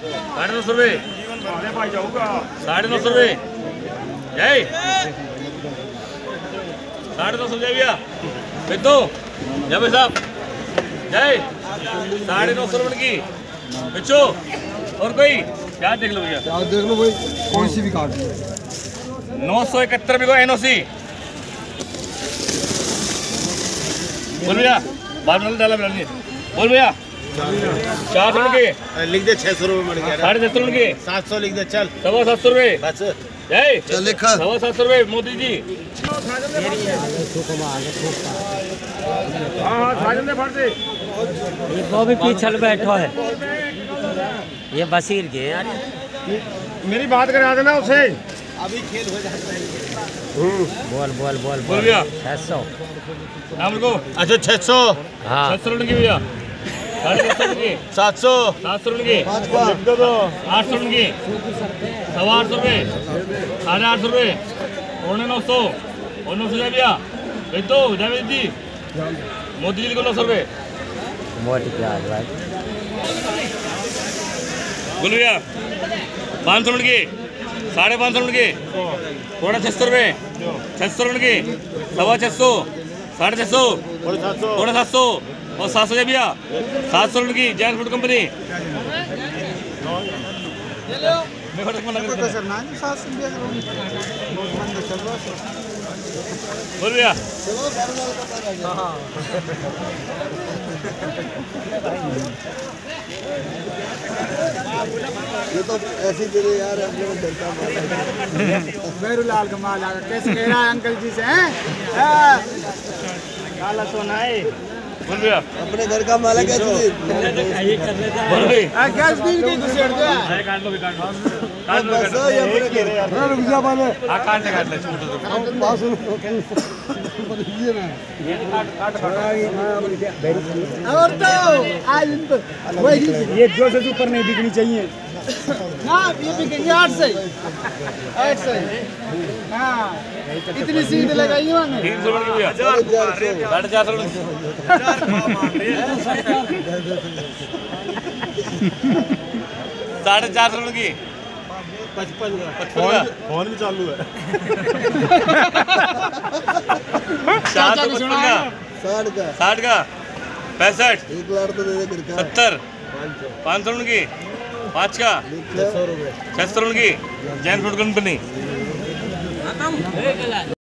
साढ़े नौ सौ रुपये साढ़े नौ सौ रुपये जय। साढ़े नौ सौ जय भैया। बिंदु जय भाई साहब। जय। साढ़े नौ सौ रुपये की। बिच्छू और कोई? क्या देख लो भैया। आप देख लो भाई कौन सी भी काट नौ सौ इकहत्तर भी को एनओसी? बोल भैया बात बदल डाला। बोल भैया। चार सौ रुपये लिख दे छह सौ रुपये मिल गया। साढ़े छह सौ सात सौ लिख दे चल। सवा सात सौ रुपये बस। चल लिखा। सवा सात सौ रुपये मोदी जी। ये वो भी पीछल बैठो है। ये बसीर के यार। मेरी बात करा देना उसे। अभी खेल हो जाता बोल बोल बोल बोल। भैया छह सौ। नाम अच्छा छह सौ। हाँ। छह सौ रुपये भैया। सात सौ सात सौ रुपये तो आठ सौ रुपये सवा आठ सौ रुपये साढ़े आठ सौ रुपये पौने नौ सौ और नौ सौ भैया बिंदु जय जी मोदी जी को नौ सौ रुपये भाई बोल भैया पाँच सौ की साढ़े पाँच सौ मिनट की थोड़ा छः सौ रुपये छः सौ की सवा छः सौ साढ़े छः सौ और सात सौ थोड़ा सात सौ और सात सौ भैया सात सौ मिनट की जैन फ़ूड कंपनी हूँ। बोल भैया। ये तो ऐसी गिरे यार अपने को डरता मारा लाल कमाल कैसे कह रहा है अंकल जी से हैं? हाँ। काला सोना है। बोल भैया। अपने घर का माला कैसे बोल भाई। गैस बिल की घुसेड़ दे। अरे काट लो काट लो। काट लो काट बस ये अपने घर? अरे रुक जा माने लो हाँ काट ले काट ले छोड़ दो पास ये ना। और तो आज इन पर ये से ऊपर नहीं बिकनी चाहिए। ना ये बिकेंगे आठ से आठ से हाँ। इतनी सीट लगाई मैंने तीन सौ साढ़े चार सौ साढ़े चार सौ की पचपन पचपन का। फ़ोन भी चालू है। चार सौ पचपन का। साठ का। साठ का। पैंसठ। एक लाख तो दे दे सत्तर। पाँच सौ। की पाँच का? सौ रुपये। छह सौ रुपये की? Jain food company